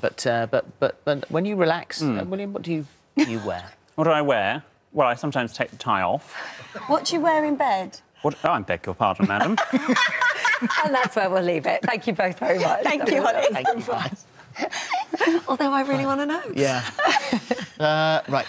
But, uh, but, but, but when you relax, uh, hmm. William, what do you, you wear? What do I wear? Well, I sometimes take the tie off. What do you wear in bed? What? Oh, I beg your pardon, madam. And that's where we'll leave it. Thank you both very much. Thank you, Holly. Thank you. Although I really want to know. Yeah. uh, right.